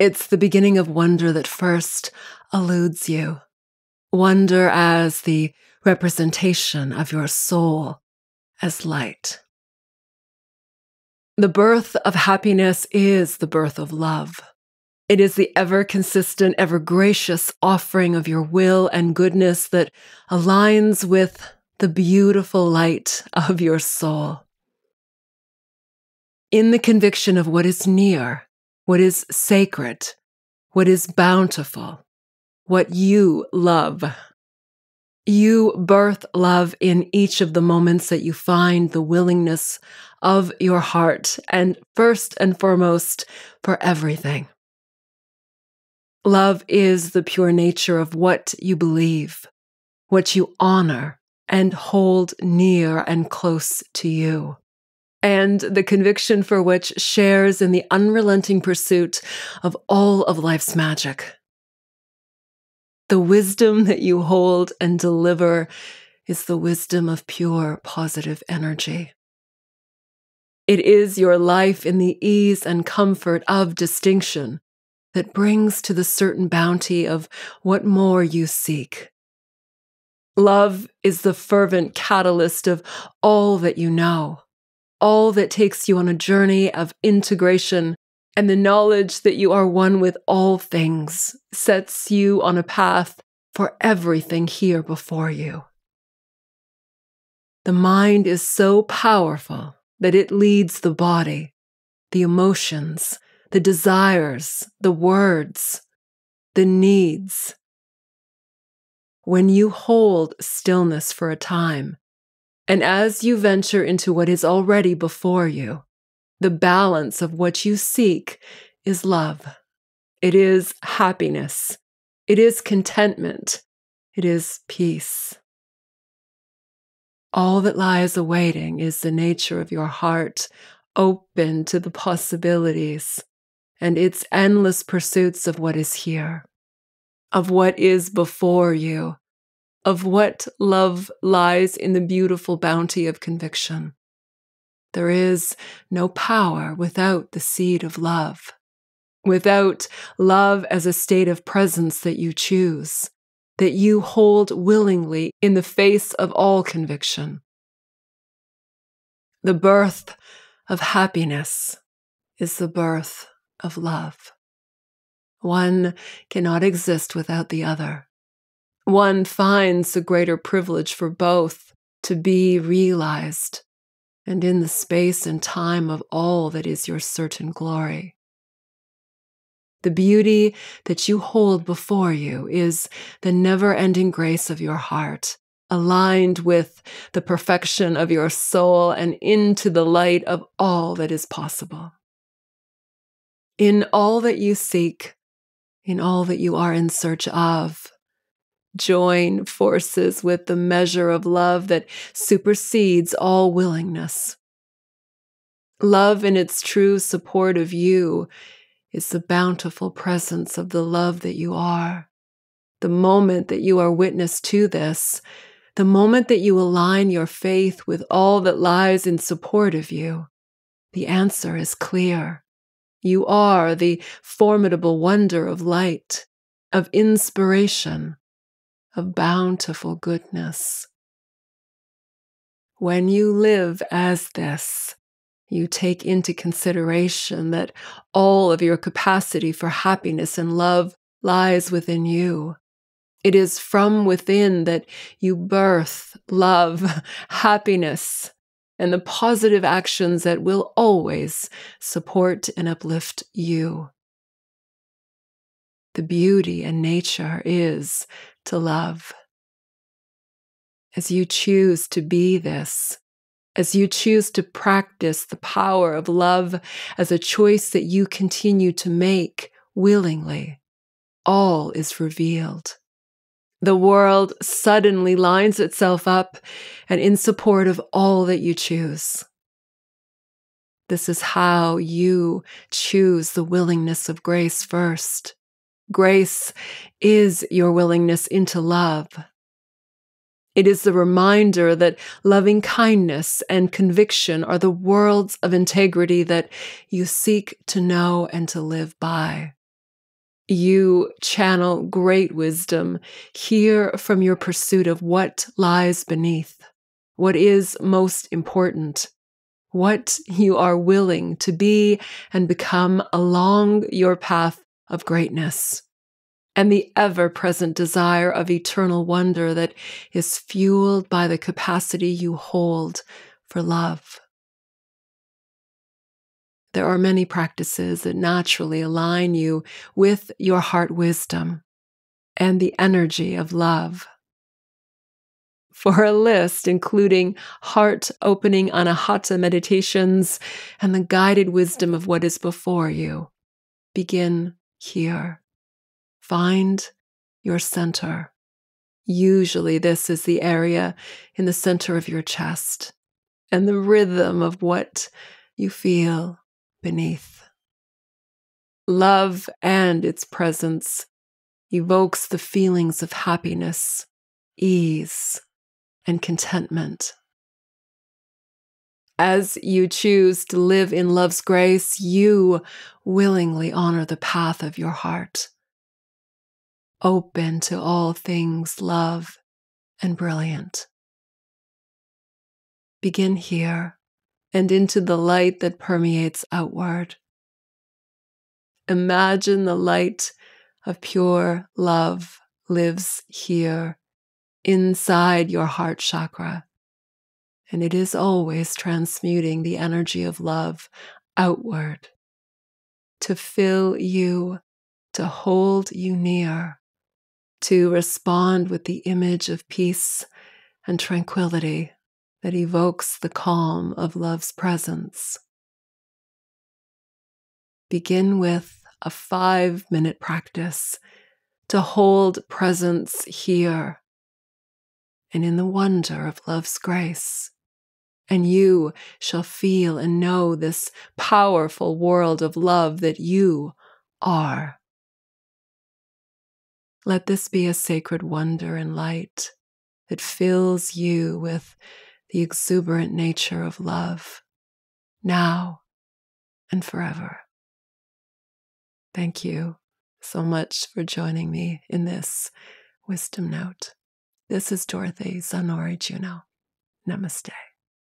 It's the beginning of wonder that first eludes you. Wonder as the representation of your soul as light. The birth of happiness is the birth of love. It is the ever consistent, ever gracious offering of your will and goodness that aligns with the beautiful light of your soul. In the conviction of what is near, what is sacred, what is bountiful, what you love. You birth love in each of the moments that you find the willingness of your heart, and first and foremost, for everything. Love is the pure nature of what you believe, what you honor, and hold near and close to you and the conviction for which shares in the unrelenting pursuit of all of life's magic. The wisdom that you hold and deliver is the wisdom of pure positive energy. It is your life in the ease and comfort of distinction that brings to the certain bounty of what more you seek. Love is the fervent catalyst of all that you know all that takes you on a journey of integration and the knowledge that you are one with all things sets you on a path for everything here before you. The mind is so powerful that it leads the body, the emotions, the desires, the words, the needs. When you hold stillness for a time, and as you venture into what is already before you, the balance of what you seek is love. It is happiness. It is contentment. It is peace. All that lies awaiting is the nature of your heart, open to the possibilities and its endless pursuits of what is here, of what is before you, of what love lies in the beautiful bounty of conviction. There is no power without the seed of love, without love as a state of presence that you choose, that you hold willingly in the face of all conviction. The birth of happiness is the birth of love. One cannot exist without the other one finds a greater privilege for both to be realized and in the space and time of all that is your certain glory. The beauty that you hold before you is the never ending grace of your heart, aligned with the perfection of your soul and into the light of all that is possible. In all that you seek, in all that you are in search of, join forces with the measure of love that supersedes all willingness. Love in its true support of you is the bountiful presence of the love that you are. The moment that you are witness to this, the moment that you align your faith with all that lies in support of you, the answer is clear. You are the formidable wonder of light, of inspiration, of bountiful goodness. When you live as this, you take into consideration that all of your capacity for happiness and love lies within you. It is from within that you birth love, happiness, and the positive actions that will always support and uplift you. The beauty and nature is to love. As you choose to be this, as you choose to practice the power of love as a choice that you continue to make willingly, all is revealed. The world suddenly lines itself up and in support of all that you choose. This is how you choose the willingness of grace first. Grace is your willingness into love. It is the reminder that loving kindness and conviction are the worlds of integrity that you seek to know and to live by. You channel great wisdom here from your pursuit of what lies beneath, what is most important, what you are willing to be and become along your path of greatness, and the ever present desire of eternal wonder that is fueled by the capacity you hold for love. There are many practices that naturally align you with your heart wisdom and the energy of love. For a list, including heart opening anahata meditations and the guided wisdom of what is before you, begin here. Find your center. Usually, this is the area in the center of your chest and the rhythm of what you feel beneath. Love and its presence evokes the feelings of happiness, ease, and contentment. As you choose to live in love's grace, you willingly honor the path of your heart, open to all things love and brilliant. Begin here and into the light that permeates outward. Imagine the light of pure love lives here inside your heart chakra. And it is always transmuting the energy of love outward to fill you, to hold you near, to respond with the image of peace and tranquility that evokes the calm of love's presence. Begin with a five minute practice to hold presence here and in the wonder of love's grace. And you shall feel and know this powerful world of love that you are. Let this be a sacred wonder and light that fills you with the exuberant nature of love now and forever. Thank you so much for joining me in this wisdom note. This is Dorothy Zennuriye Juno. Namaste.